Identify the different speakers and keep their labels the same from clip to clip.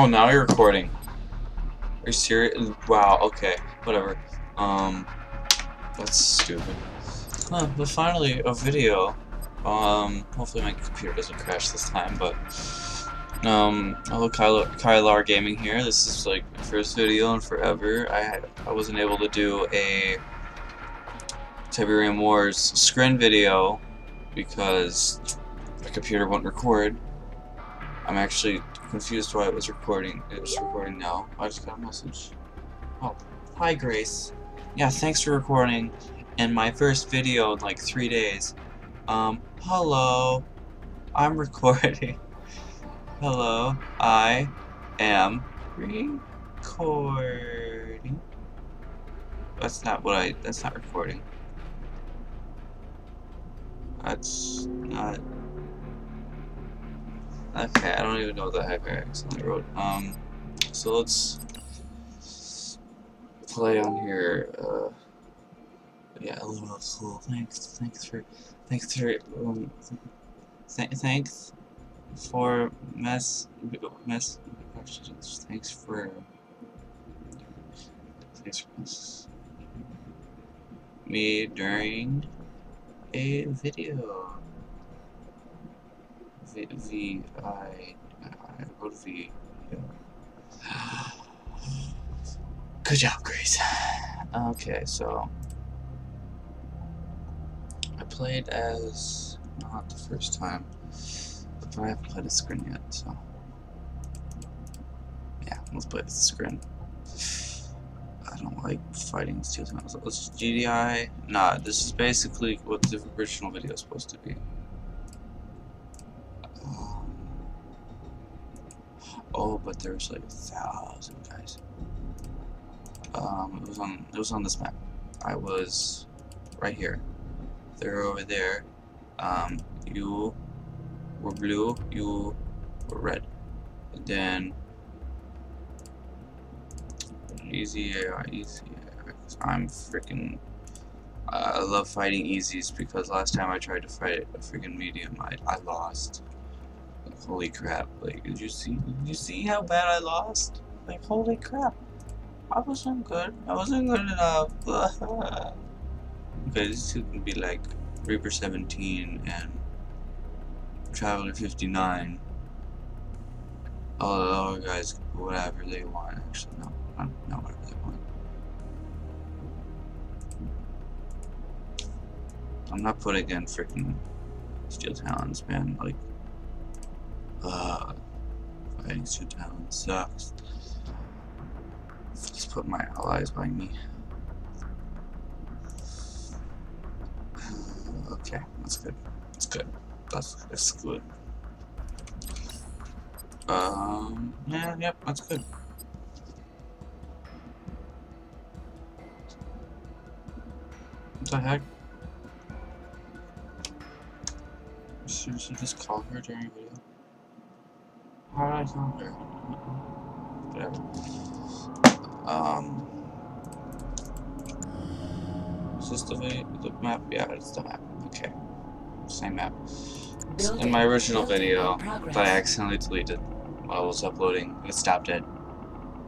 Speaker 1: Oh, now you're recording. Are you serious? Wow, okay. Whatever. Um, that's stupid. Huh, but finally, a video. Um, hopefully my computer doesn't crash this time, but... Um, hello Kyle Kylar Gaming here. This is like my first video in forever. I I wasn't able to do a Tiberium Wars Scrin video because my computer won't record. I'm actually confused why it was recording. It was recording now. I just got a message. Oh, hi Grace. Yeah, thanks for recording in my first video in like three days. Um, hello. I'm recording. Hello, I am recording. That's not what I, that's not recording. That's not, okay, I don't even know what the heck I accidentally wrote. Um, so let's play on here, uh, yeah, a little cool. Thanks, thanks for, thanks for, um, th thanks for mess mess thanks for thanks for mess me during a video v, v I I wrote V yeah. good job Grace okay so I played as not the first time but I haven't played a Scrin yet, so yeah, let's play the Scrin. I don't like fighting Steel Talons. Let's GDI. Nah, this is basically what the original video is supposed to be. Um, oh, but there's like a thousand guys. Um, it was on it was on this map. I was right here. They're over there. Um, you were blue, you were red. And then easy AR. I'm freaking. I love fighting easies because last time I tried to fight a freaking medium, I I lost. Holy crap! Like, did you see? Did you see how bad I lost? Like, holy crap! I wasn't good. I wasn't good enough. okay, this could be like Reaper 17 and Traveler 59. All the other guys whatever they want. Actually, no, not, not whatever they want. I'm not putting in freaking Steel Talons, man. Like, uh, fighting Talons sucks. Just put my allies by me. okay, that's good. That's good. That's that's good. Um, yeah, yep, that's good. What the heck? Seriously, just call her during video? How did I call her? Whatever. Um, is this the, the map? Yeah, it's the map. Okay. Same map in my original video that I accidentally deleted while I was uploading. It stopped at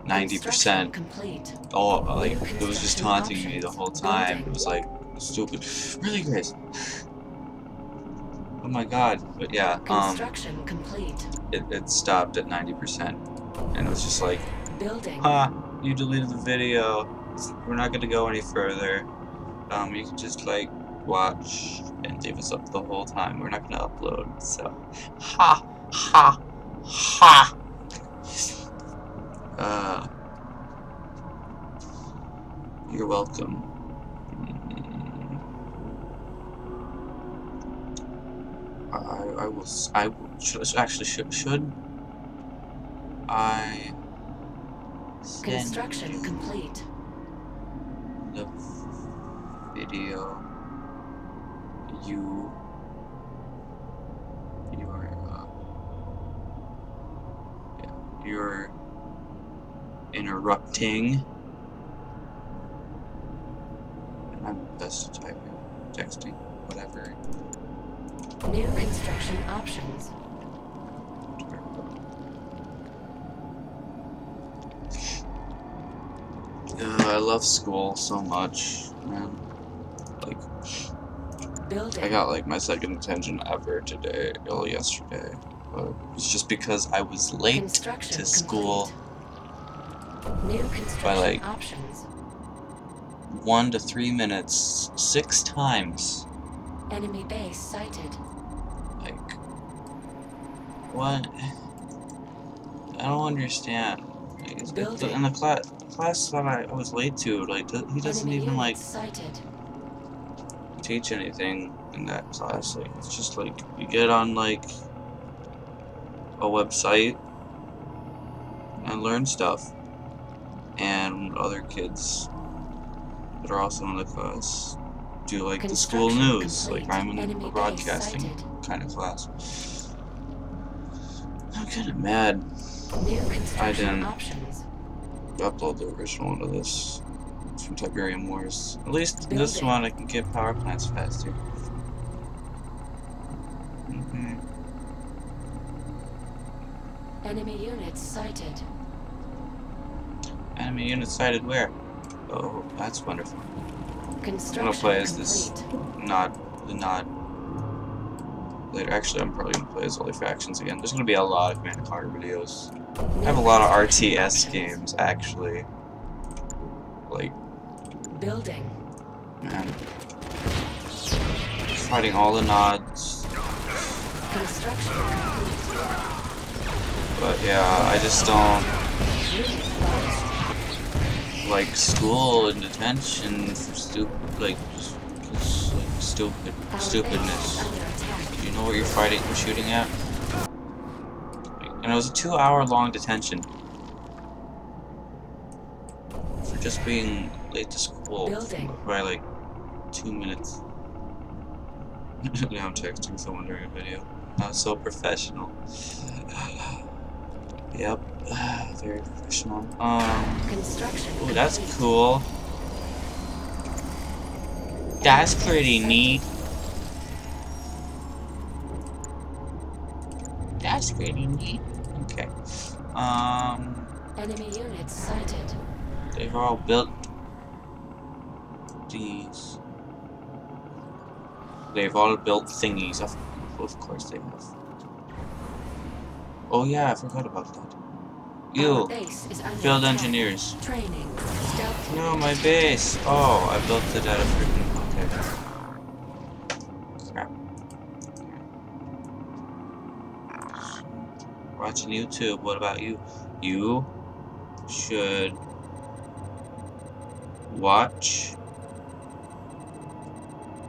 Speaker 1: 90%. Complete. Oh, like, it was just taunting me the whole time. It was like, stupid. Really, Grace? Oh my god. But yeah, um, it, it stopped at 90%. And it was just like, Building. huh, you deleted the video. We're not going to go any further. Um, you can just, like, watch and leave us up the whole time. We're not gonna upload, so ha ha ha. Uh, you're welcome. I I will I will, should, actually should should I
Speaker 2: construction complete.
Speaker 1: the video you you're uh, yeah, you're interrupting. I'm best typing texting whatever
Speaker 2: New construction options.
Speaker 1: Uh, I love school so much, man. Like,
Speaker 2: Building.
Speaker 1: I got like my second attention ever today, or yesterday. But it's just because I was late to school
Speaker 2: by
Speaker 1: like
Speaker 2: options.
Speaker 1: one to three minutes, six times.
Speaker 2: Enemy base sighted.
Speaker 1: Like, what? I don't understand. Like, in the class, class that I, I was late to, like, he doesn't
Speaker 2: Enemy
Speaker 1: even like
Speaker 2: sighted.
Speaker 1: teach anything in that class. Like, it's just like you get on like a website and learn stuff, and other kids that are also in the class do like the school news.
Speaker 2: complete.
Speaker 1: Like I'm in a broadcasting kind of class. I'm kind of mad.
Speaker 2: Construction
Speaker 1: didn't-
Speaker 2: options.
Speaker 1: Upload the original one of this from Tiberium Wars. At least this one I can get power plants faster. Mhm.
Speaker 2: Enemy units sighted.
Speaker 1: Enemy units sighted where? Oh, that's wonderful.
Speaker 2: Construction I'm gonna
Speaker 1: play as this-. Not the not later. Actually, I'm probably gonna play as all the factions again. There's gonna be a lot of Command and Conquer videos. I have a lot of RTS games actually. Like,
Speaker 2: Building.
Speaker 1: man, fighting all the nods.
Speaker 2: Construction.
Speaker 1: But yeah, I just don't. Like school and detention for stupid, like, just, like stupid, stupidness.
Speaker 2: attack.
Speaker 1: You know what you're fighting, and shooting at? And it was a two-hour long detention for just being late to school
Speaker 2: Building.
Speaker 1: by like two minutes. now I'm texting someone during a video. Not so professional. yep, very professional. Um,
Speaker 2: Construction
Speaker 1: ooh, that's cool. That's pretty neat. That's pretty neat. Okay. Um,
Speaker 2: Enemy units sighted.
Speaker 1: they've all built these. They've all built thingies. Of, of course they have. Oh yeah, I forgot about that.
Speaker 2: Base
Speaker 1: build engineers.
Speaker 2: Training.
Speaker 1: No, my base. Oh, I built it out of freaking. Okay. Crap. Watching YouTube. What about you? You should watch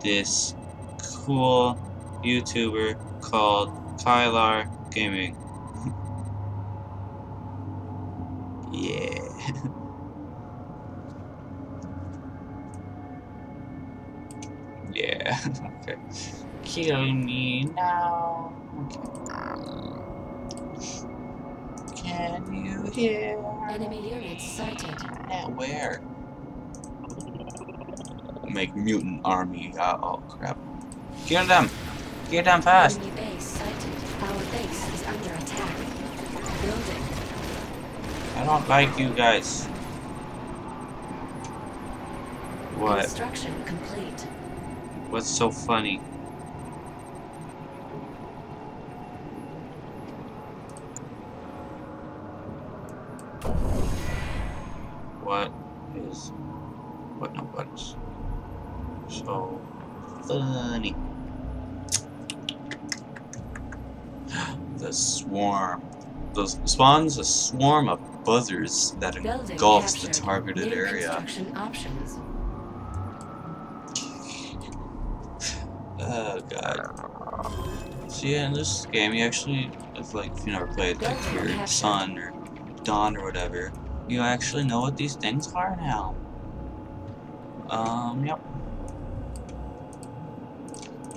Speaker 1: this cool YouTuber called Kylar Gaming. Kill me now. Okay. Can you hear?
Speaker 2: Enemy units sighted.
Speaker 1: At where? Make mutant army. Uh, oh crap. Kill them. Kill them fast.
Speaker 2: Enemy base sighted. Our base is under attack. Building.
Speaker 1: I don't like you guys. What?
Speaker 2: Construction complete.
Speaker 1: What's so funny? Spawns a swarm of buzzers that engulfs the targeted area. Oh god. So yeah, in this game, you actually, if like if you never played like your son or Dawn or whatever, you actually know what these things are now. Um, yep.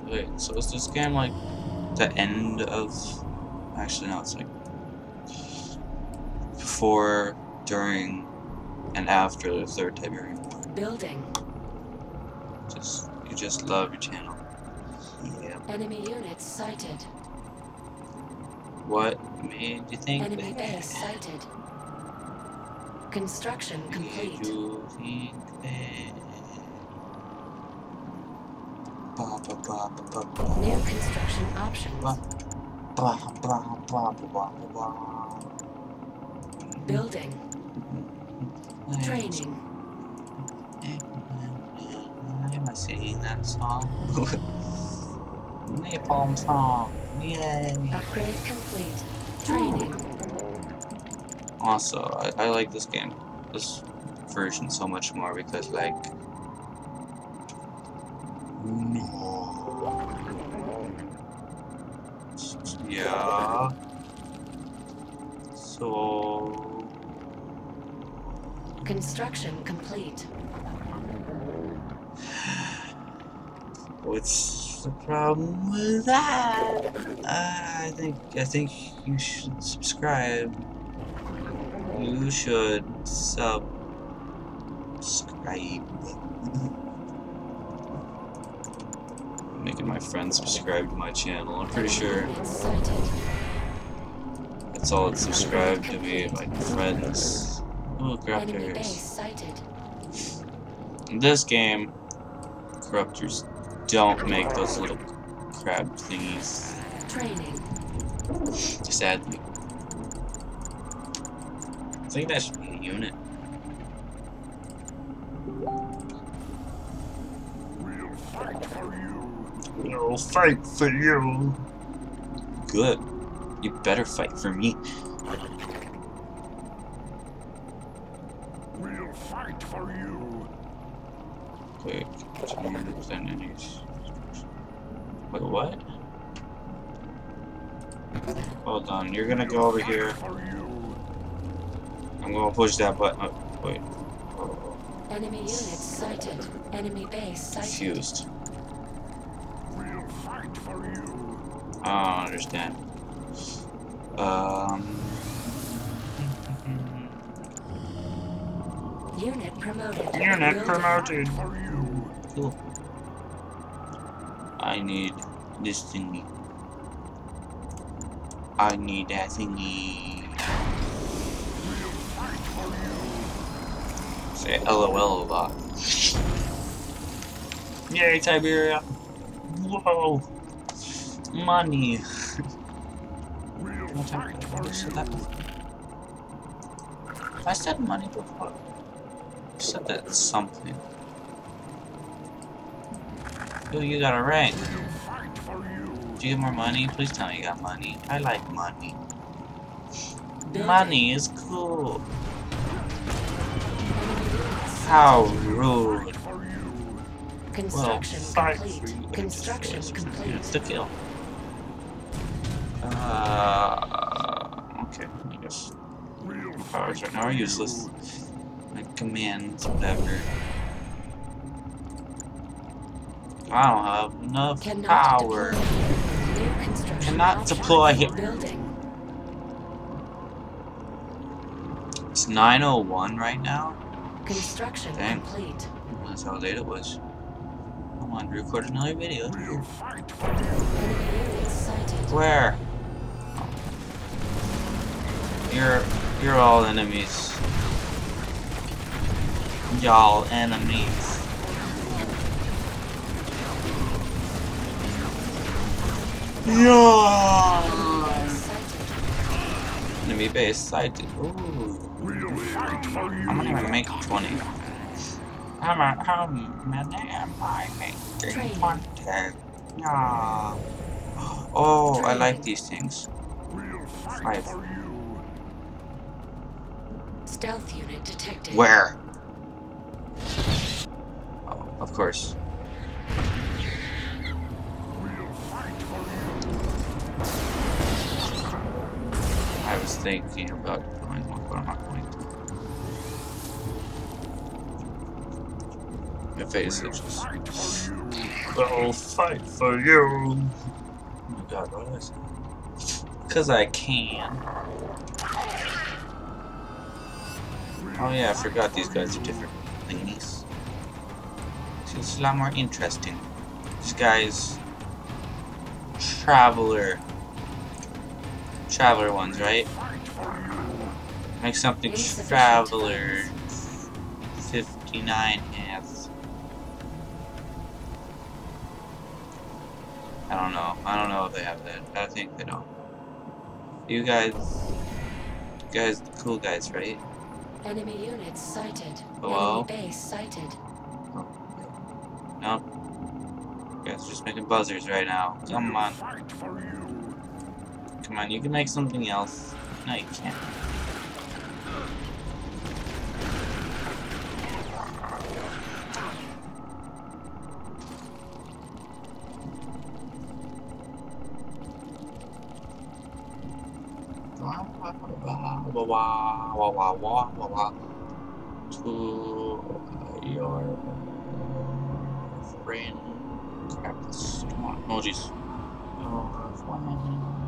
Speaker 1: Wait, so is this game like the end of? Actually, no, it's like before, during, and after the third Tiberian War.
Speaker 2: Building.
Speaker 1: Just you just love your channel. Yeah.
Speaker 2: Enemy units sighted.
Speaker 1: What made you think
Speaker 2: Enemy
Speaker 1: that?
Speaker 2: base sighted. Construction complete.
Speaker 1: Ba, ba, ba, ba, ba,
Speaker 2: New construction options.
Speaker 1: Ba, ba, ba, ba, ba, ba,
Speaker 2: Building. Training.
Speaker 1: Am I singing that song? Napalm song. Yay.
Speaker 2: Upgrade complete. Training.
Speaker 1: Also, I, I like this game, this version so much more because like no.
Speaker 2: Construction complete.
Speaker 1: what's the problem with that? Uh, I think I think you should subscribe. You should sub. subscribe. Making my friends subscribe to my channel. I'm pretty sure that's all that's subscribed to me, my friends. Oh,
Speaker 2: Enemy
Speaker 1: corruptors.
Speaker 2: base sighted.
Speaker 1: In this game, corruptors don't make those little crab thingies.
Speaker 2: Training.
Speaker 1: Sadly. I think that should be a unit.
Speaker 3: We'll fight for you.
Speaker 1: We'll fight for you. Good. You better fight for me.
Speaker 3: We'll fight for you.
Speaker 1: Quick. continue with enemies. Wait, what? Hold on, you're gonna go over here. I'm gonna push that button. Oh, wait. Oh,
Speaker 2: Enemy units sighted. Enemy base sighted.
Speaker 1: confused.
Speaker 3: We'll fight for you.
Speaker 1: I don't understand. Um.
Speaker 2: Unit promoted.
Speaker 1: Unit
Speaker 2: Building.
Speaker 1: promoted. Cool. I need this thingy. I need that thingy. Say LOL a lot. Yay, Tiberia! Whoa! Money! What time- I said that. I said money before. I said that something. Ooh, you got a rank.
Speaker 3: We'll fight for you.
Speaker 1: Do you get more money? Please tell me you got money. I like money. Money is cool. How rude.
Speaker 3: For you.
Speaker 2: Construction
Speaker 1: fight for
Speaker 2: complete. Construction
Speaker 1: It's
Speaker 2: complete.
Speaker 1: the kill. Uh, okay, I guess
Speaker 3: We'll
Speaker 1: my powers
Speaker 3: fight
Speaker 1: right now are useless. My commands, whatever. I don't have enough
Speaker 2: Cannot
Speaker 1: power.
Speaker 2: deploy. Construction
Speaker 1: Cannot
Speaker 2: options.
Speaker 1: deploy.
Speaker 2: Building.
Speaker 1: It's 9:01 right now.
Speaker 2: Construction
Speaker 1: Dang.
Speaker 2: complete.
Speaker 1: That's how late it was. I wanted to record another video.
Speaker 3: We'll fight for you.
Speaker 2: Enemy units sighted.
Speaker 1: Where? You're you're all enemies. Y'all enemies. Yeah. Enemy base sighted. Ooh.
Speaker 3: We'll fight for you.
Speaker 1: I'm gonna even make 20. I'm a, I'm a I make
Speaker 2: Training.
Speaker 1: 20. Yeah. Oh, I like these things. Five.
Speaker 2: Stealth unit detected.
Speaker 1: Where? Oh, of course. I was thinking about going, but I'm not going to. My face is just.
Speaker 3: fight for you.
Speaker 1: I'll fight for you. Oh my god, what did I say? Because I can. Oh yeah, I forgot these guys are different thingies. So it's a lot more interesting. This guy's traveler. Traveler ones, right?
Speaker 3: Fight.
Speaker 1: Make something Traveler 59 has. I don't know. I don't know if they have that. I think they don't. You guys, you guys, the cool guys, right?
Speaker 2: Enemy units sighted.
Speaker 1: Hello?
Speaker 2: Enemy base sighted.
Speaker 1: Oh, nope. You guys are just making buzzers right now. Come on,
Speaker 3: Fight for you.
Speaker 1: Come on, you can make something else. No, you can't. to your friend. Grab this. Oh, jeez. Your friend.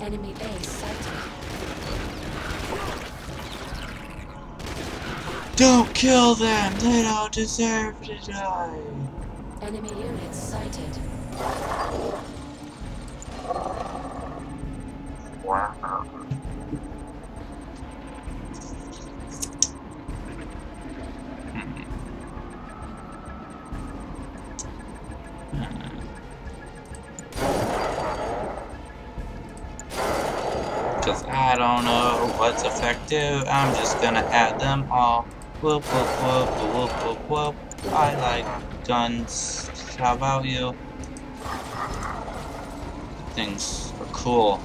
Speaker 2: Enemy base sighted.
Speaker 1: Don't kill them! They don't deserve to die!
Speaker 2: Enemy units sighted.
Speaker 1: Cause don't know what's effective, I'm just gonna add them all. Whoop whoop whoop whoop whoop whoop. I like guns. How about you? Things are cool.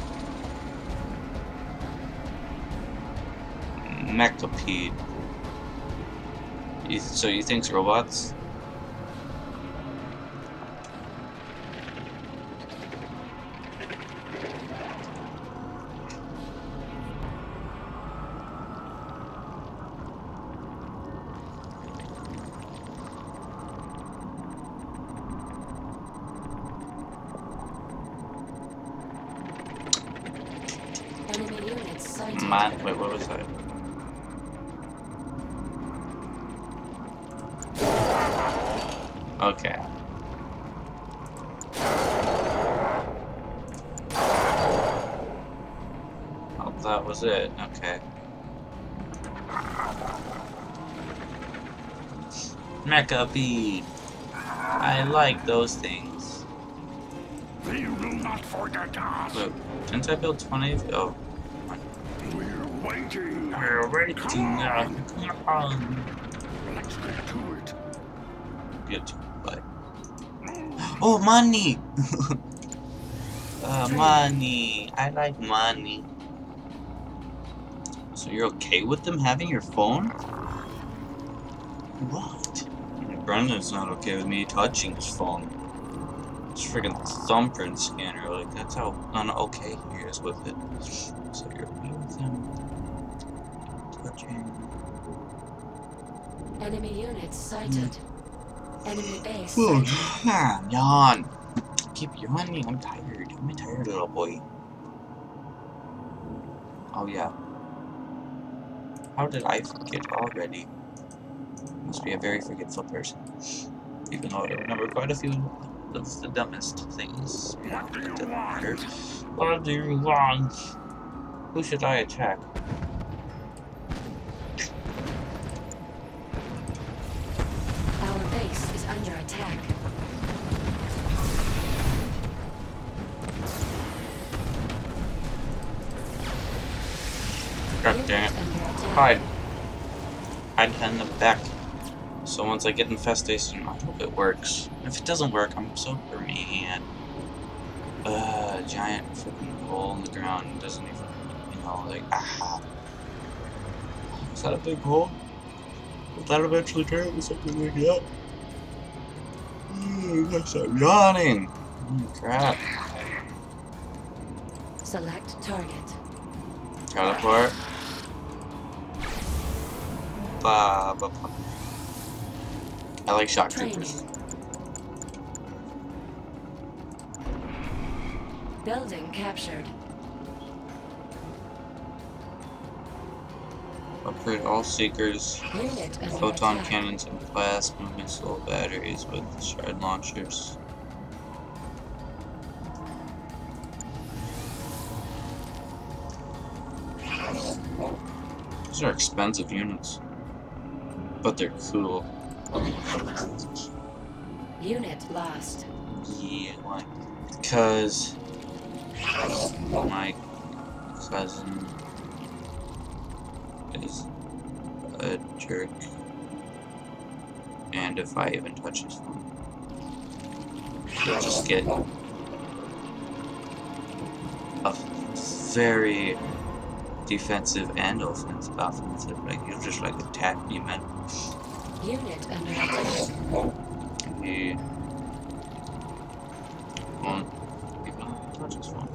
Speaker 1: Mechapede. So you think robots?
Speaker 2: Enemy units sighted.
Speaker 1: Man, wait, what was that? Okay. Oh, that was it. Okay. I like those things.
Speaker 3: They will not forget us.
Speaker 1: Look, didn't I built 20? Oh,
Speaker 3: We're waiting.
Speaker 1: we're waiting. uh, Come on.
Speaker 3: Let's get to it.
Speaker 1: Get to but Oh, money! uh, money. I like money. So you're okay with them having your phone? What? Brendan's not okay with me touching his phone. It's freaking thumbprint scanner. Like that's how not okay he is with it. So you're okay with them touching.
Speaker 2: Enemy units sighted. Enemy base
Speaker 1: Oh, man, yawn. Keep yawning. I'm tired. I'm a tired little boy. Oh yeah. How did I forget already? Must be a very forgetful person. Even though I remember quite a few of the dumbest things.
Speaker 3: What do you
Speaker 1: Doesn't
Speaker 3: want?
Speaker 1: matter. What do you want? Who should I attack?
Speaker 2: Our base is under attack.
Speaker 1: God damn it. Hide. Hide behind the back. So once I get infestation, I hope it works. If it doesn't work, I'm so mad. Uh, giant freaking hole in the ground doesn't even, you know, like, ah. Is that a big hole? Will that eventually turn into something like that? Mm, Yes, I'm yawning. Crap.
Speaker 2: Select target.
Speaker 1: Teleport. Ba, ba, ba. I like shock troopers.
Speaker 2: Building captured.
Speaker 1: Upgrade all seekers, photon cannons, and plasma missile batteries with shard launchers. These are expensive units, but they're cool.
Speaker 2: Unit lost.
Speaker 1: Yeah, why? Because my cousin is a jerk. And if I even touch his phone, he'll just get a very defensive and offensive. Offensive, like he'll just like attack me, man.
Speaker 2: Unit under attack.
Speaker 1: Won't even touch his phone.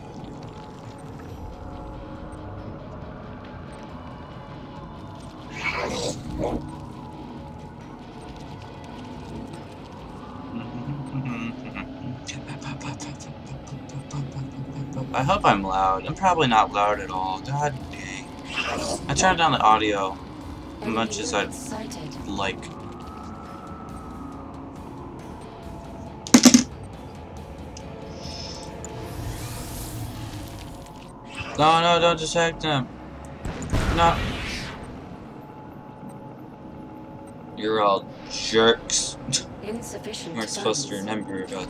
Speaker 1: I hope I'm loud. I'm probably not loud at all. God dang. I turned down the audio as much as I'd like. No, no, don't distract him. No. You're all jerks.
Speaker 2: Insufficient
Speaker 1: We're supposed to remember about.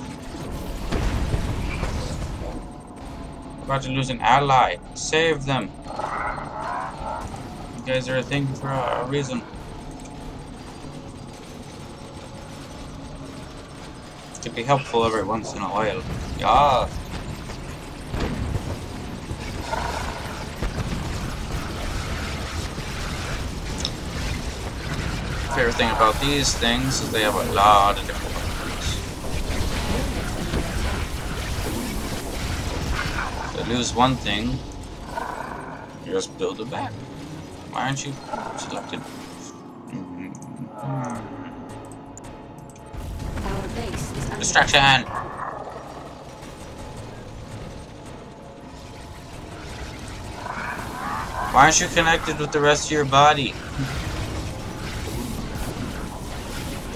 Speaker 1: About to lose an ally. Save them. You guys are a thing for a, reason. Could be helpful every once in a while. Yeah. Favorite thing about these things is they have a lot of different weapons. If they lose one thing, you just build it back. Why aren't you selected? Distraction! Why aren't you connected with the rest of your body?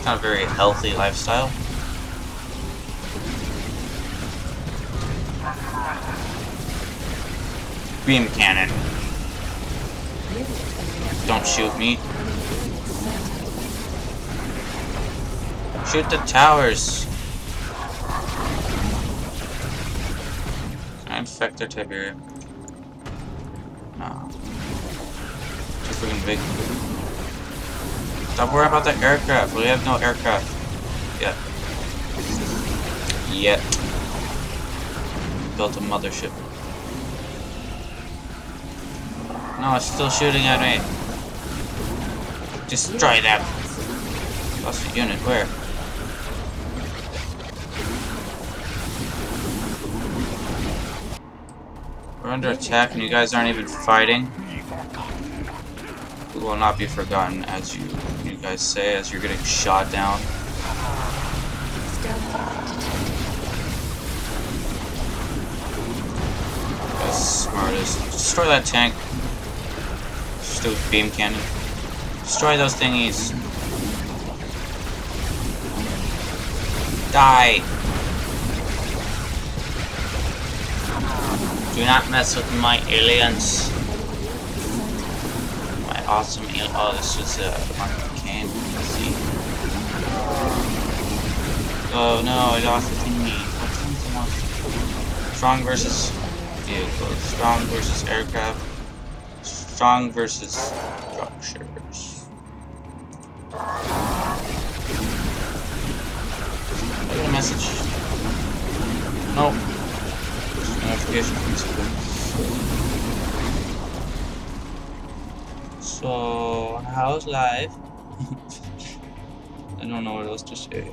Speaker 1: Not a very healthy lifestyle. Beam cannon. Don't shoot me. Shoot the towers. I infect their Tiberium? No. Too freaking big. Stop worrying about the aircraft. We have no aircraft. Yet. Yet. Built a mothership. No, it's still shooting at me. Destroy them. Lost a unit. Where? We're under attack and you guys aren't even fighting. We will not be forgotten, as you guys say, as you're getting shot down.
Speaker 2: Stealth detected.
Speaker 1: As smart as destroy that tank. Stupid beam cannon. Destroy those thingies. Die. Do not mess with my aliens. My awesome al- Oh, this a uh, Oh no, I lost the lost? Strong versus vehicles. Strong versus aircraft. Strong versus structures. I got a message. Nope. Just notification from something. So, how's life? I don't know what else to say.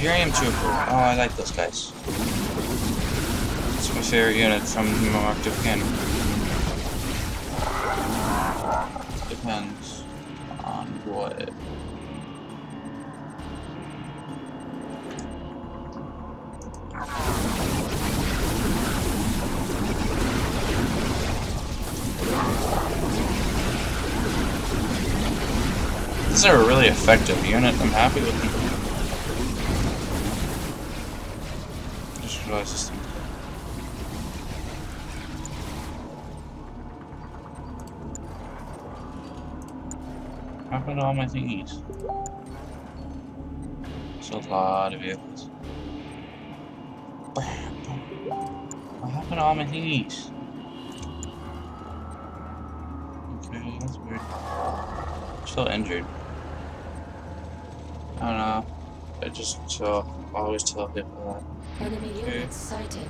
Speaker 1: Tiberium Trooper. Oh, I like those guys. It's my favorite unit from Marked of Kane? Depends on what. These are a really effective unit. I'm happy with them. All my thingies? There's a lot of vehicles. What happened to all my thingies? Okay, that's weird. Still injured. I don't know. I just tell, always tell people
Speaker 2: that.
Speaker 1: Enemy
Speaker 2: units sighted.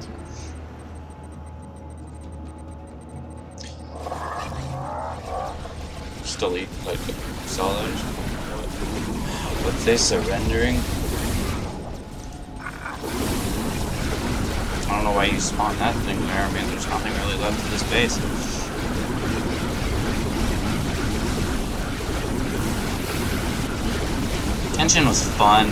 Speaker 1: Still eat, like. What? But they surrendering? I don't know why you spawned that thing there. I mean, there's nothing really left of this base. Tension was fun.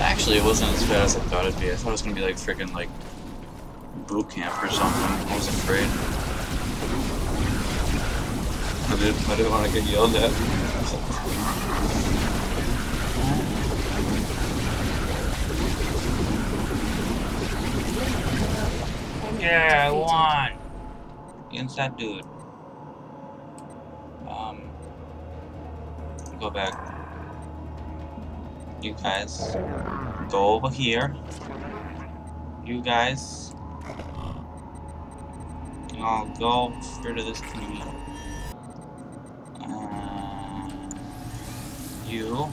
Speaker 1: Actually, it wasn't as bad as I thought it'd be. I thought it was gonna be like freaking like boot camp or something. I was afraid. I didn't, I didn't want to get yelled at.
Speaker 2: Enemy
Speaker 1: Yeah, I
Speaker 2: defeated.
Speaker 1: won. Against that dude. Um, go back. You guys, go over here. You guys, I'll go through to this thingy. Uh, you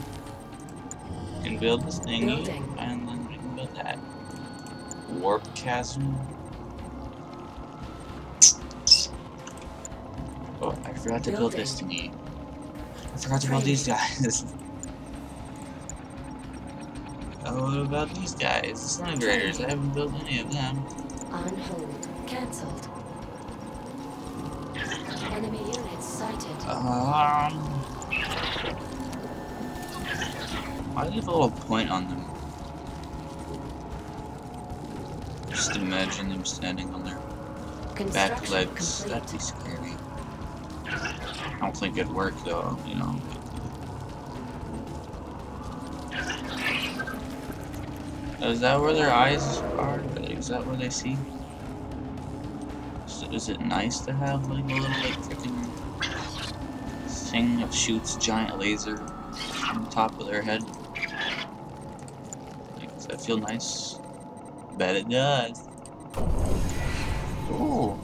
Speaker 1: can build this thingy,
Speaker 2: Building.
Speaker 1: and then we can build that warp chasm. Oh, I forgot to build this thingy. I forgot to build these guys. oh, what about these guys? The Disintegrators. I haven't built any of them.
Speaker 2: On hold. Cancelled. Enemy units sighted.
Speaker 1: Um. I leave a little point on them. Just imagine them standing on their back legs.
Speaker 2: complete.
Speaker 1: That'd be scary. I don't think it'd work though, you know. Is that where their eyes are? Is that where they see? Is- Is it nice to have like a little like freaking thing that shoots giant laser on top of their head? Like, does that feel nice? Bet it does. Ooh.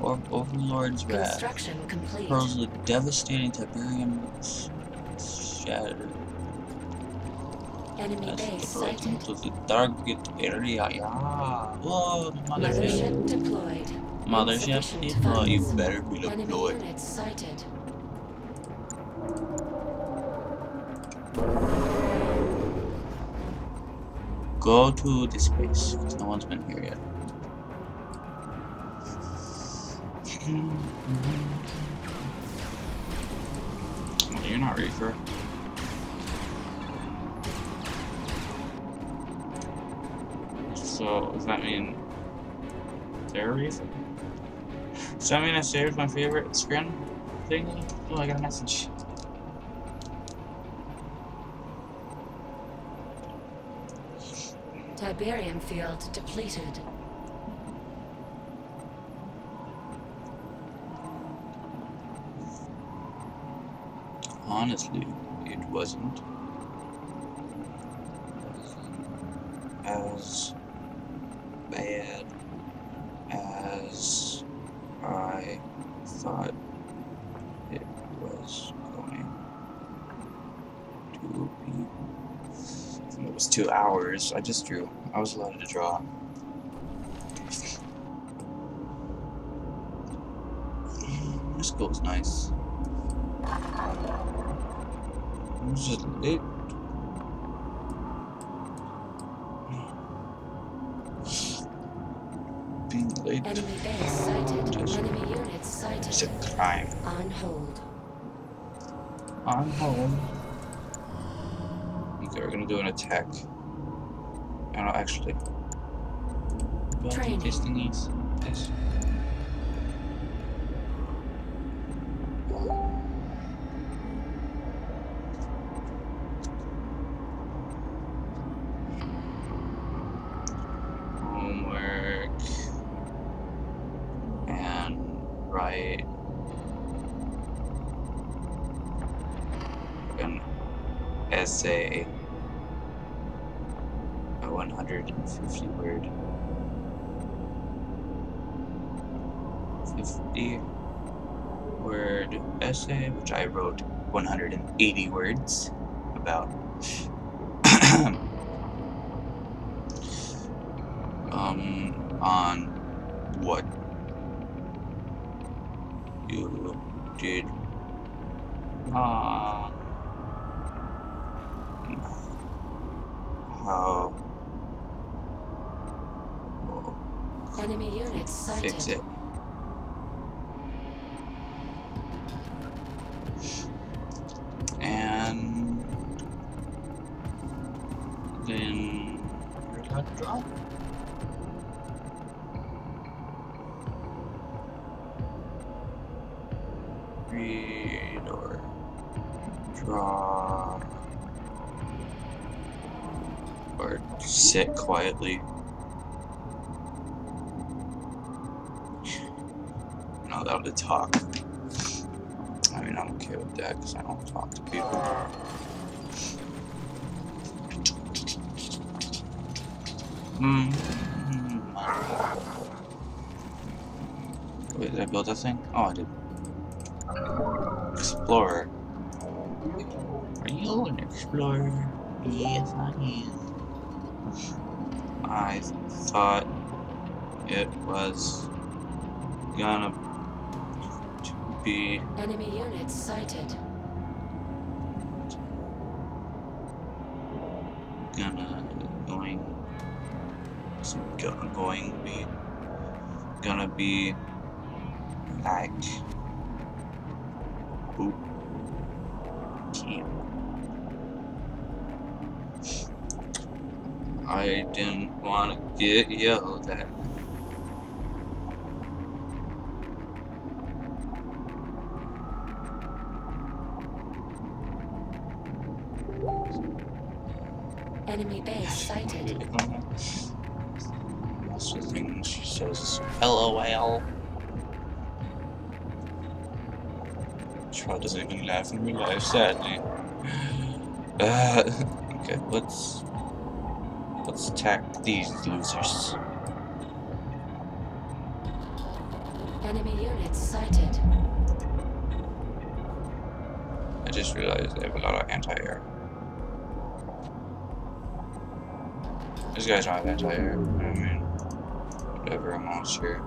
Speaker 1: Or Overlord's Wrath.
Speaker 2: Construction complete.
Speaker 1: Hurls a devastating Tiberium shatter
Speaker 2: Enemy
Speaker 1: as
Speaker 2: base sighted.
Speaker 1: into the target area. Yeah. Whoa, mothership.
Speaker 2: Mothership deployed.
Speaker 1: Mothership
Speaker 2: Insufficient
Speaker 1: deploy. You better be deployed.
Speaker 2: Enemy
Speaker 1: deployed.
Speaker 2: units sighted.
Speaker 1: Go to this place, because no one's been here yet. Oh, you're not Reaper. So, does that mean they're Reaper? That mean I saved my favorite Scrin thingy? Oh, I got a message.
Speaker 2: Tiberium field depleted.
Speaker 1: Honestly, it wasn't artist. I just drew. I was allowed to draw. This school is nice. It. Being late.
Speaker 2: Enemy base sighted. Enemy units sighted.
Speaker 1: It's a crime.
Speaker 2: On hold.
Speaker 1: On hold. Okay, we're gonna do an attack. I don't actually. But
Speaker 2: Training.
Speaker 1: This thing is. This. Homework. And write an essay. A 150 word. 50 word essay, which I wrote 180 words draw or sit quietly. I'm Not allowed to talk. I mean, I'm okay with that because I don't talk to people. Hmm. Wait, did I build that thing? Oh, I did. Explorer. Oh, Are you an explorer? Yes, I am. I thought it was gonna to be
Speaker 2: Enemy units sighted.
Speaker 1: gonna going some going be gonna be like boot camp. I didn't want to get yelled.
Speaker 2: Enemy base sighted.
Speaker 1: That's the thing she says. LOL. She probably doesn't even laugh in real life, sadly. Attack these losers.
Speaker 2: Enemy units sighted.
Speaker 1: I just realized they have a lot of anti-air. These guys don't have anti-air. I mean, whatever. I'm almost here.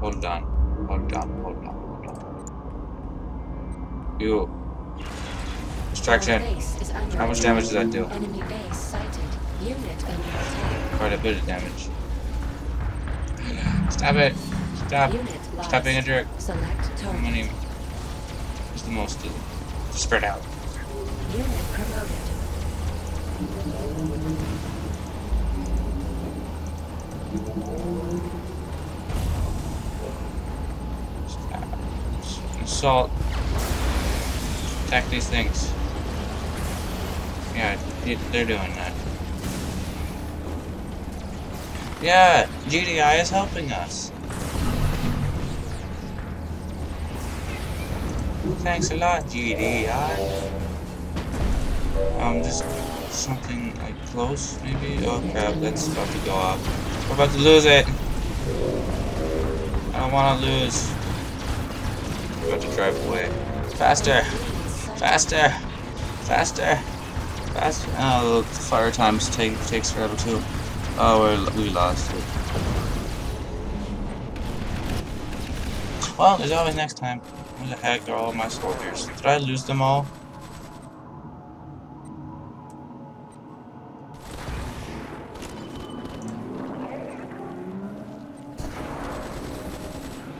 Speaker 1: Hold on. Hold on. Hold on. Hold on. You. Distraction.
Speaker 2: Our base is under
Speaker 1: How much damage does that do?
Speaker 2: Enemy base sighted. Unit under attack.
Speaker 1: Quite a bit of damage. Stop it. Stop. Stop being a jerk. How many? What's the most? Spread out.
Speaker 2: Unit promoted.
Speaker 1: Assault. Attack these things. Yeah, they're doing that. Yeah, GDI is helping us. Thanks a lot, GDI. Um, just something like close, maybe? Oh crap, that's about to go off. We're about to lose it. I don't want to lose. We're about to drive away. Faster! Faster! Faster! That's, oh, ah, look, the fire times take, takes forever too. Oh, we lost it. Well, there's always next time. Where the heck are all my soldiers? Did I lose them all?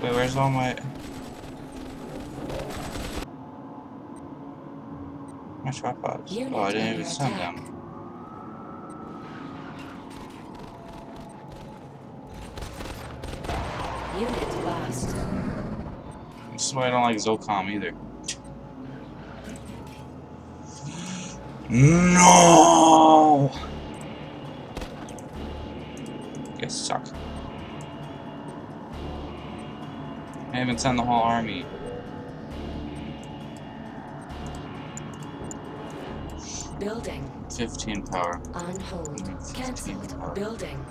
Speaker 1: Wait, where's all my... My tripods?
Speaker 2: Unit
Speaker 1: Oh, I didn't even send
Speaker 2: attack.
Speaker 1: them.
Speaker 2: Unit lost.
Speaker 1: This is why I don't like Zocom either. No! You suck. I haven't sent the whole army.
Speaker 2: Building.
Speaker 1: 15 power.
Speaker 2: On hold.
Speaker 1: Mm,
Speaker 2: Cancelled.
Speaker 1: power.
Speaker 2: Building.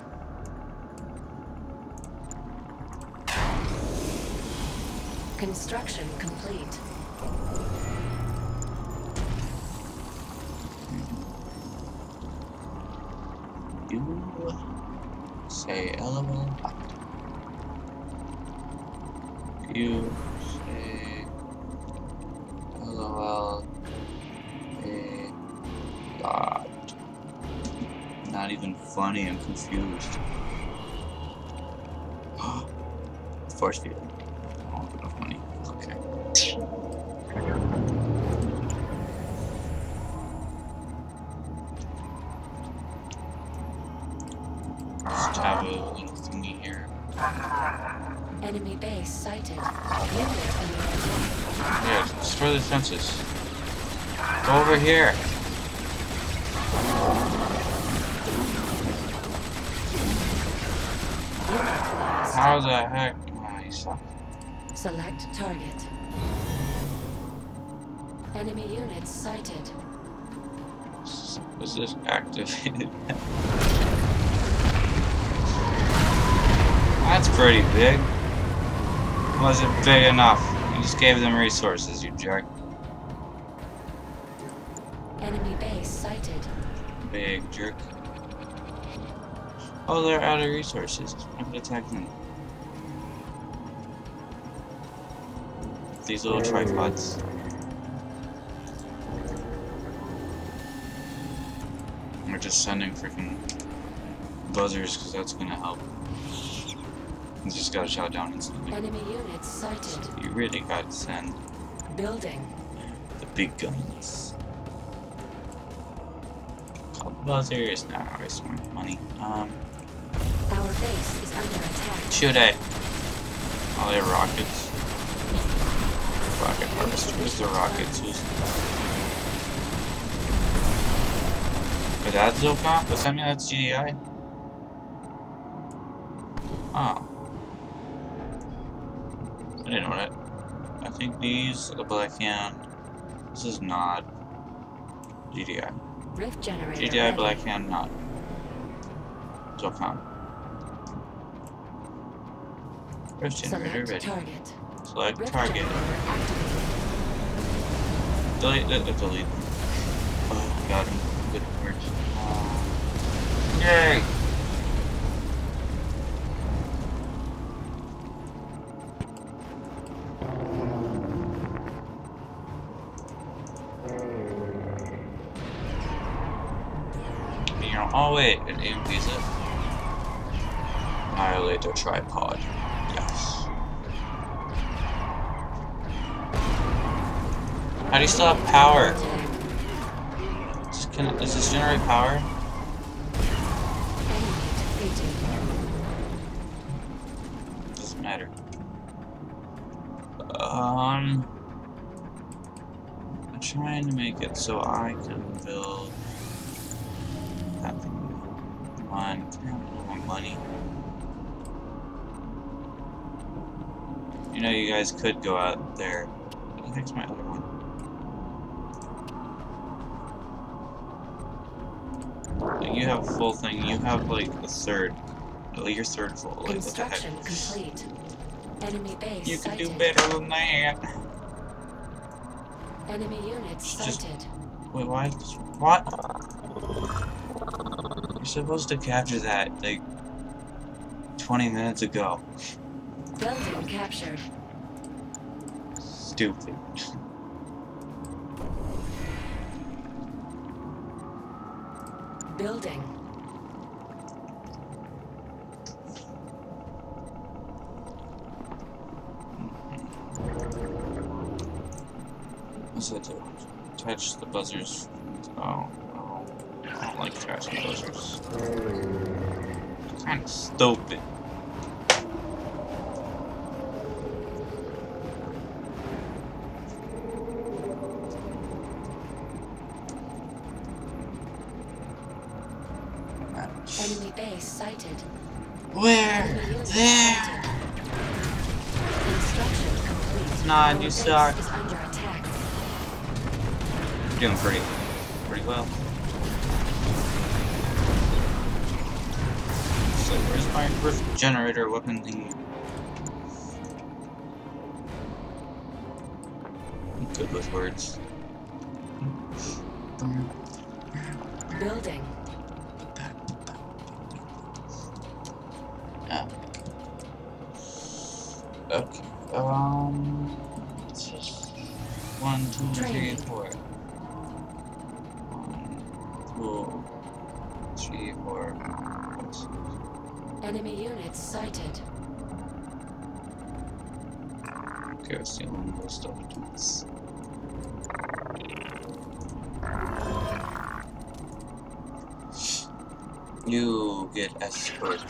Speaker 2: Construction complete.
Speaker 1: You say LOL. You funny, I'm confused. Force field. Oh, enough money. Okay. Ah, Just have a little thingy here.
Speaker 2: Enemy base sighted.
Speaker 1: Yeah, destroy the fences. Go over here.
Speaker 2: Unit lost.
Speaker 1: How the heck? Suck.
Speaker 2: Select target. Enemy units sighted.
Speaker 1: Was this activated? That's pretty big. Wasn't big enough. You just gave them resources, you jerk.
Speaker 2: Enemy base sighted.
Speaker 1: Big jerk. Oh, they're out of resources. I could attack them. These little tripods. We're just sending freaking buzzers because that's gonna help. You just gotta shot down instantly.
Speaker 2: Enemy units sighted.
Speaker 1: You really gotta send
Speaker 2: Building.
Speaker 1: the big guns. Called buzzers. Nah, I waste more money. Um,
Speaker 2: Our base is under attack.
Speaker 1: shoot it. Oh, they're rockets. Rocket harvester. Who's the rockets? Who's But that's Zocom? Does that mean that's GDI? Oh. Ah. I didn't know that. I think these are the Black Hand. This is not GDI.
Speaker 2: Rift generator.
Speaker 1: GDI. Black Hand not. Zocom. Rift generator
Speaker 2: Select
Speaker 1: ready.
Speaker 2: target.
Speaker 1: Select target. Delete, uh, delete. Oh, got him. Good work. Uh, yay! Oh wait, an it. Annihilate the tripod. How do you still have power? Can, does this generate power? Doesn't matter. Um, I'm trying to make it so I can build that thing. Come on, can I have a little more money? You know, you guys could go out there. My other one? Like, you have a full thing. You have like a third. Oh, like your third full. Like what the heck?
Speaker 2: complete. Enemy base
Speaker 1: You can
Speaker 2: sighted.
Speaker 1: do better than that.
Speaker 2: Enemy units
Speaker 1: Just-
Speaker 2: sighted.
Speaker 1: Wait, why? What? You're supposed to capture that like 20 minutes ago.
Speaker 2: Building captured.
Speaker 1: Stupid.
Speaker 2: building.
Speaker 1: Is it to attach the buzzers? Oh, no. I don't like attaching buzzers. Kind of stupid. Nah, you suck.
Speaker 2: is under attack.
Speaker 1: You're doing pretty, pretty well. So where's my rift generator weapon thingy? I'm good with words.
Speaker 2: Building.
Speaker 1: Yeah. Okay. Um. One, two, three,
Speaker 2: Training.
Speaker 1: four. One, two, three, four.
Speaker 2: Enemy units sighted.
Speaker 1: Let's of those stuff. You get escort.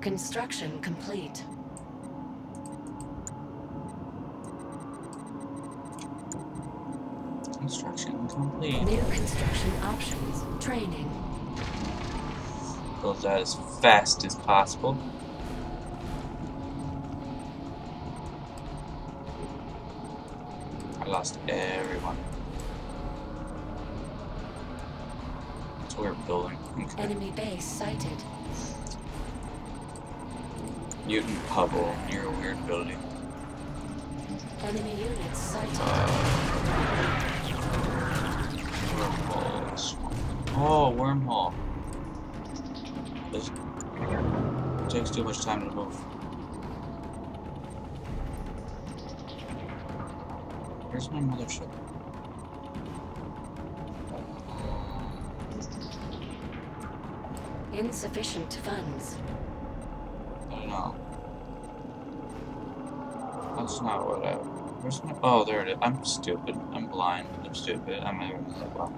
Speaker 2: Construction complete.
Speaker 1: Complete.
Speaker 2: New construction options. Training.
Speaker 1: Build that as fast as possible. I lost everyone. We're building. Okay.
Speaker 2: Enemy base sighted.
Speaker 1: Mutant Hovel near a weird building.
Speaker 2: Enemy units sighted.
Speaker 1: Uh, wormholes. Oh, wormhole. This takes too much time to move. Where's my mothership?
Speaker 2: Insufficient funds.
Speaker 1: I don't. That's not what I. Where's my? Oh, there it is. I'm stupid. I'm blind. I'm stupid. I'm a. Well.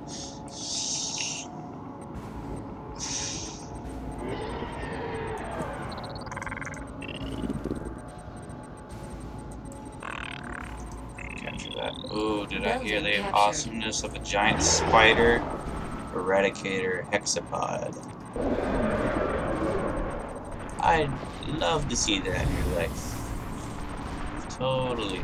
Speaker 1: That. Oh, did I hear the awesomeness of a giant spider eradicator hexapod? I'd love to see that in real life. Totally.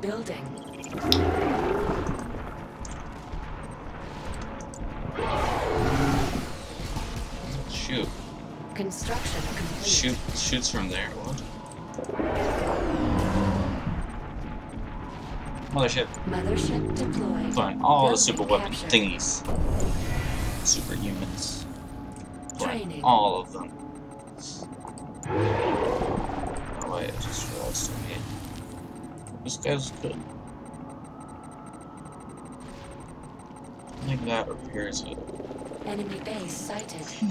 Speaker 2: Building.
Speaker 1: Shoots from there. What? Mothership.
Speaker 2: Mothership deployed.
Speaker 1: Fine. All the super weapon thingies. Superhumans. Fine.
Speaker 2: Training.
Speaker 1: All of them. Oh wait, I just realized something. This guy's good. I think that repairs it.
Speaker 2: Enemy base sighted. Hmm.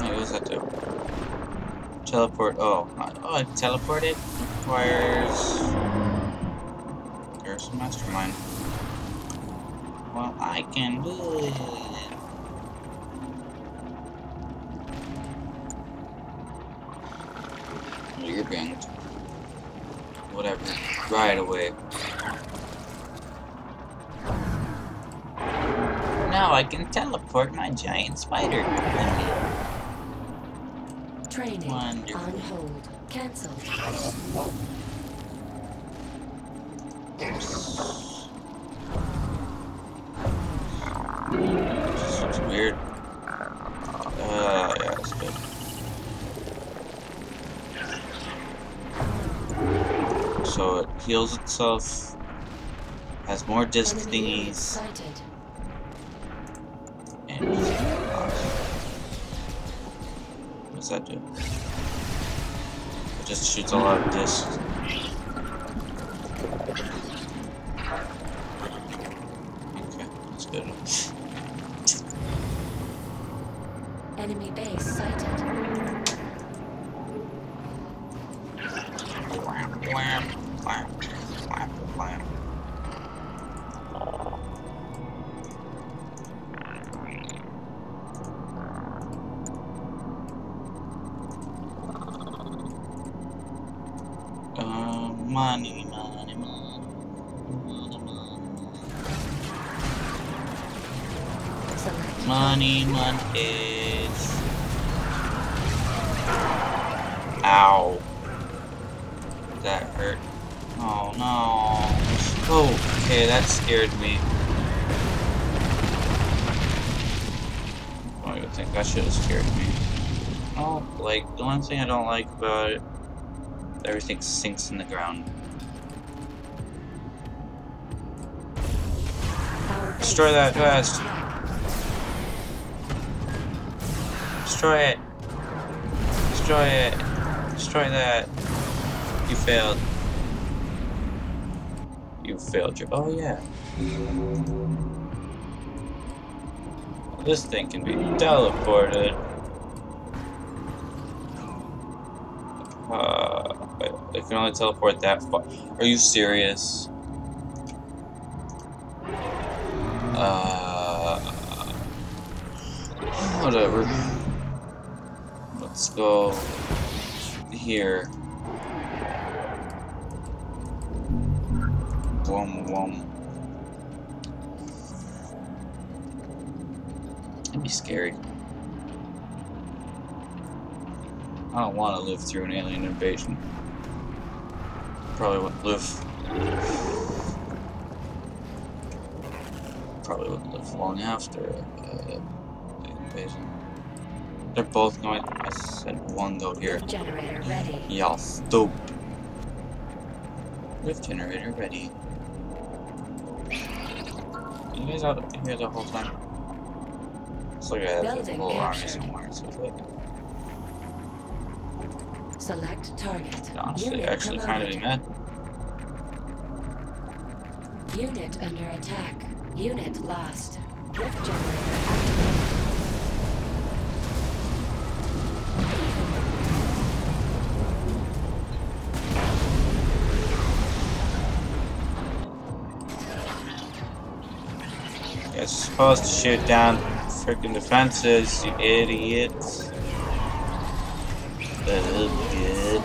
Speaker 1: Hey, what's that do? Teleport. Oh, oh, I teleported. Requires. There's a mastermind. Well, I can do it. You're banged. Whatever. Right away. Now I can teleport my giant spider.
Speaker 2: Training.
Speaker 1: Wonderful.
Speaker 2: On hold. Cancelled.
Speaker 1: This looks weird. Uh, yeah, good. So it heals itself, has more disc thingies, that do? It just shoots a lot of discs. One thing I don't like about it, everything sinks in the ground. Destroy that fast. Destroy it. Destroy it. Destroy that. You failed. You failed your. Oh, yeah. This thing can be teleported. Can only teleport that far. Are you serious? Uh, whatever. Let's go here. Boom, boom. It'd be scary. I don't want to live through an alien invasion. Probably wouldn't live. Probably wouldn't live long after uh, the invasion. They're both going. I said one go here.
Speaker 2: Generator ready.
Speaker 1: Y'all stupid. Rift generator ready. You guys out here the whole time? Like I have a little army somewhere. So
Speaker 2: Select target.
Speaker 1: honestly,
Speaker 2: Unit
Speaker 1: actually kind of be
Speaker 2: promoted.
Speaker 1: mad.
Speaker 2: Unit under attack. Unit lost. Rift generator activated.
Speaker 1: You're supposed to shoot down freaking defenses, you idiots. Oh, good.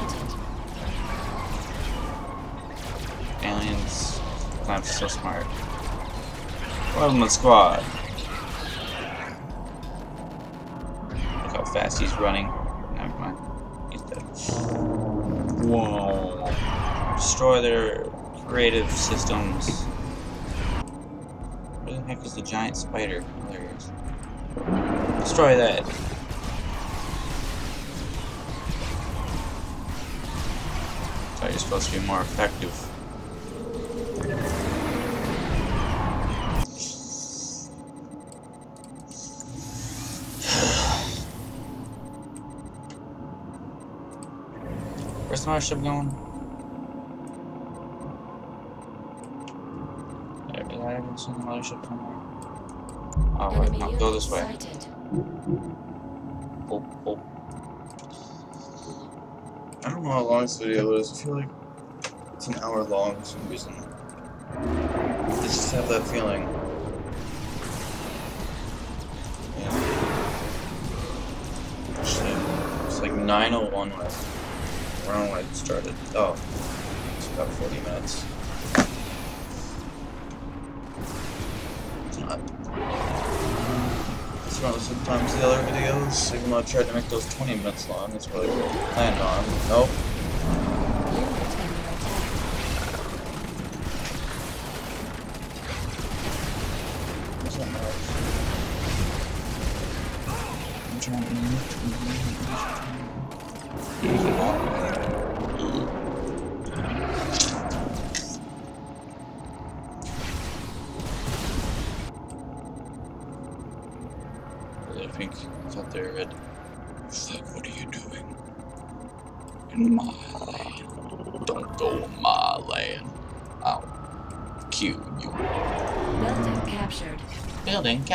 Speaker 1: Aliens. I'm so smart. Element squad. Look how fast he's running. Never mind. He's dead. Whoa. Destroy their creative systems. Where the heck is the giant spider? Oh, there he is. Destroy that. I Thought you're supposed to be more effective. Where's the mothership going? Did I ever see the mothership somewhere? Oh, wait, no, go this way. Oh, oh. I don't know how long this video is. I feel like it's an hour long for some reason. I just have that feeling. Yeah. Actually, it's like 9.01 when When I started. Oh, it's about 40 minutes. It's it's not sometimes the other videos, even though I tried to make those 20 minutes long, that's what I planned on. Nope.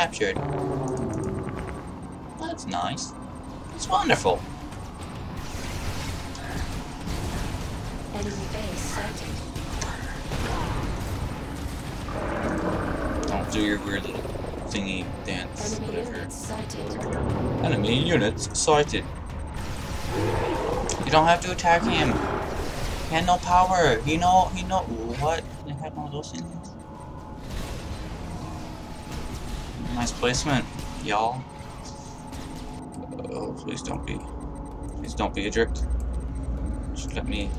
Speaker 2: Captured.
Speaker 1: That's nice. It's wonderful.
Speaker 2: Enemy base sighted.
Speaker 1: Don't do your weird little thingy dance,
Speaker 2: Enemy
Speaker 1: whatever.
Speaker 2: units sighted.
Speaker 1: Enemy units sighted. You don't have to attack him. He had no power. He know. He know. What? They had one of those things. Nice placement. y'all. Oh, please don't be. Please don't be a jerk. Just let me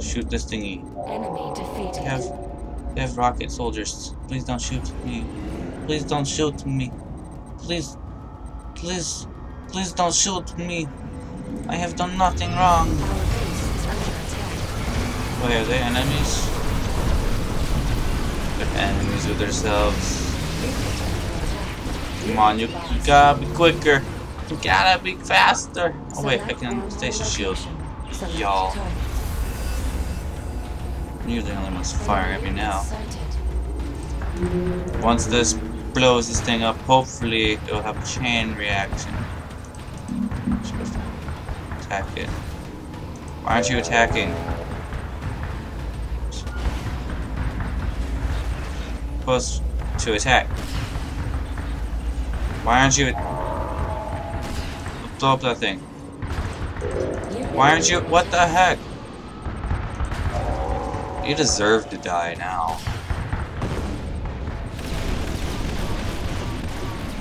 Speaker 1: shoot this thingy.
Speaker 2: Enemy defeated.
Speaker 1: They have, they have rocket soldiers. Please don't shoot me. Please don't shoot me. Please, please, please don't shoot me. I have done nothing wrong.
Speaker 2: Our base is under attack.
Speaker 1: Why are they enemies? They're enemies with themselves. Come on, you, gotta be quicker. You gotta be faster. Oh wait, I can station shield. Y'all. You're the only ones firing at me now. Once this blows this thing up, hopefully it'll have a chain reaction. Attack it. Why aren't you attacking? Supposed to attack. Why aren't you? Blow up that thing. Why aren't you? What the heck? You deserve to die now.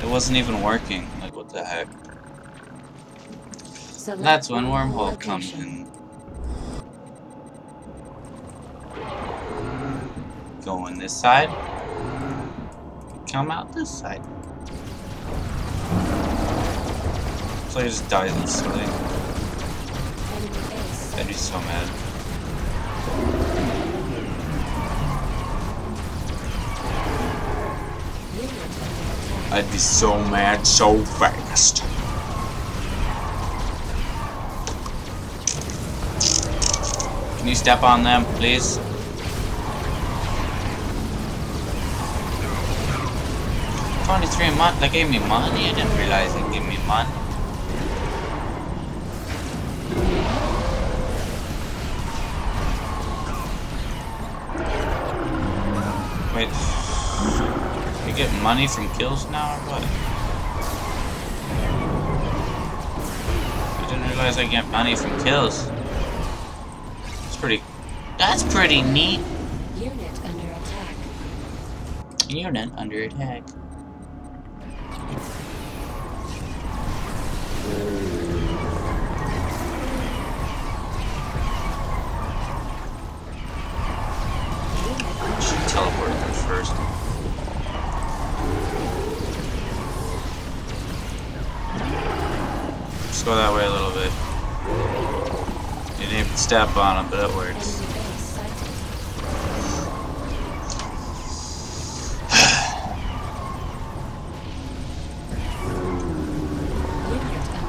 Speaker 1: It wasn't even working. Like, what the heck?
Speaker 2: Select
Speaker 1: That's when Wormhole comes in. Go in this side. Come out this side. Player just dies instantly. I'd be so mad. I'd be so mad so fast. Can you step on them, please? Twenty-three months. They gave me money. I didn't realize they gave me money. Money from kills now, or what? I didn't realize I get money from kills. It's pretty. That's pretty neat.
Speaker 2: Unit under attack.
Speaker 1: Unit under attack. Step on it, but it works.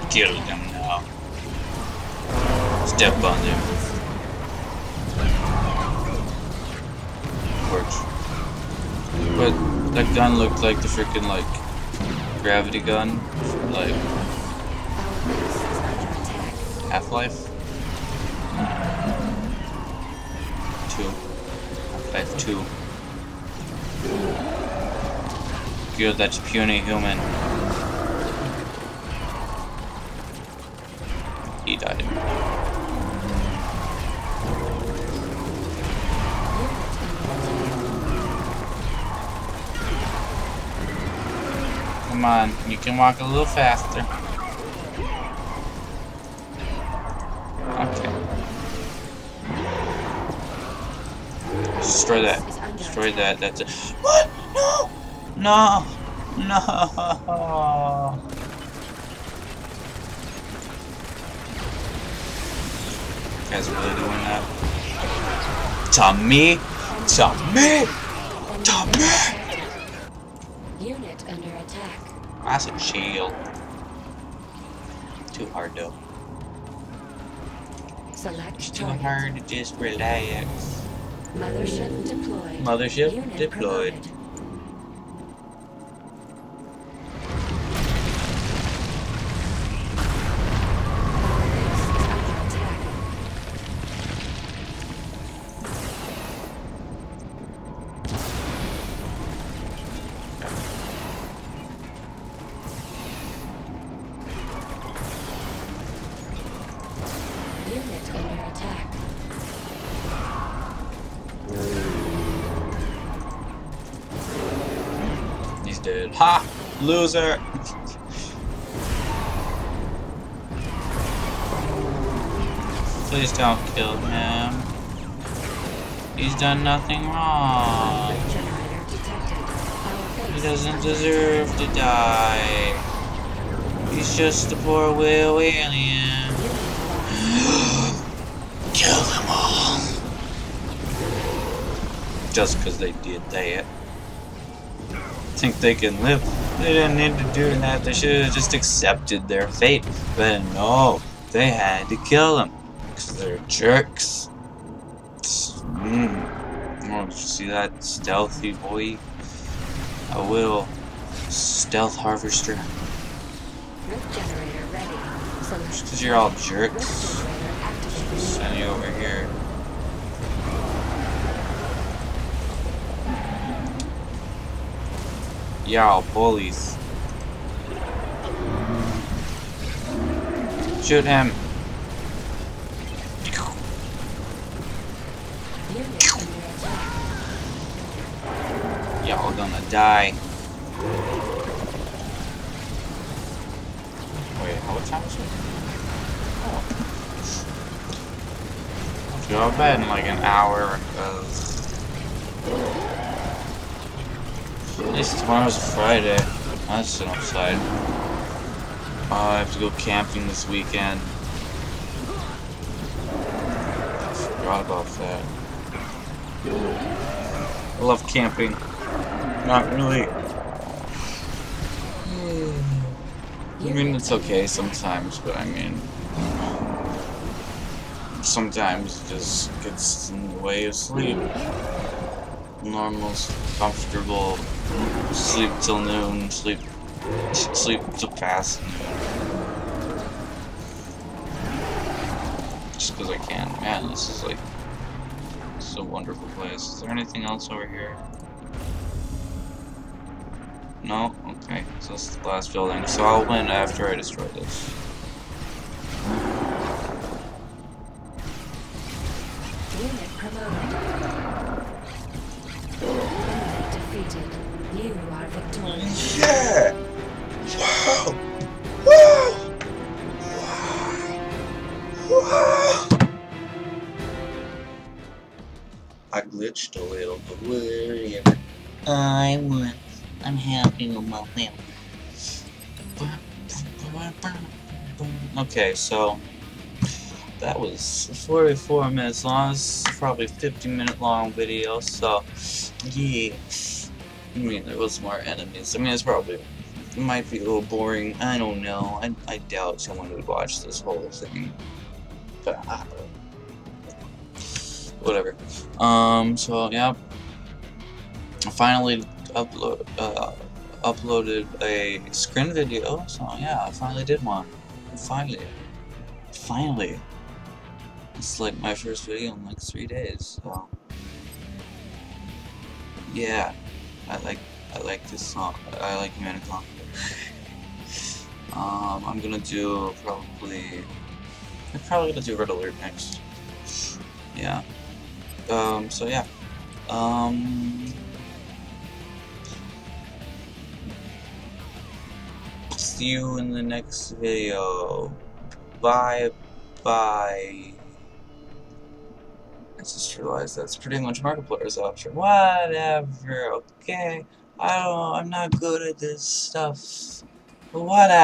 Speaker 1: Kill them now. Step on them. Works. But that gun looked like the freaking like gravity gun like. Half-Life. Two. Good, that's puny human. He died. Come on, you can walk a little faster. Destroy that. Destroy that. That's it. What? No! No! No! You guys really doing that? To me? To me? To me?
Speaker 2: Unit under attack.
Speaker 1: That's a shield. Too hard though.
Speaker 2: Select
Speaker 1: It's too hard to just relax.
Speaker 2: Mothership deployed.
Speaker 1: Mothership deployed. Loser! Please don't kill him. He's done nothing wrong. He doesn't deserve to die. He's just a poor whale alien. Kill them all. Just because they did that. Think they can live. They didn't need to do that. They should have just accepted their fate. But no, they had to kill them. Because they're jerks. Mm. Oh, did you see that stealthy boy? I will. Stealth harvester.
Speaker 2: Rift generator ready. Select
Speaker 1: Because you're all jerks. Send you over here. Y'all bullies. Shoot him.
Speaker 2: Unit under attack.
Speaker 1: Y'all gonna die. Wait, what time is it? Oh. I'll go to bed in like an hour because at least tomorrow's Friday. That's sit outside. Uh, I have to go camping this weekend. I forgot about that. I love camping. Not really. I mean, it's okay sometimes, but I mean, sometimes it just gets in the way of sleep. Normal, comfortable, sleep till noon, sleep, sleep till past noon. Just because I can. Man, this is like, is a wonderful place. Is there anything else over here? No? Okay, so that's the last building. So I'll win after I destroy this. Okay, so that was 44 minutes long. Is probably 50 minute long video, so yeah. I mean, there was more enemies. I mean, it's probably it might be a little boring. I don't know. I, I doubt someone would watch this whole thing. But. Whatever. Um. So yeah. I finally upload uh, uploaded a Scrin video. So yeah, I finally did one. Finally. Finally. It's like my first video in like three days. So yeah. I like I like this song. I like Conquer. um, I'm gonna do probably. I'm probably gonna do Red Alert next. Yeah. Um. So yeah. Um. See you in the next video. Bye. Bye. I just realized that's pretty much Markiplier's option. Whatever, okay? I don't I'm not good at this stuff. Whatever.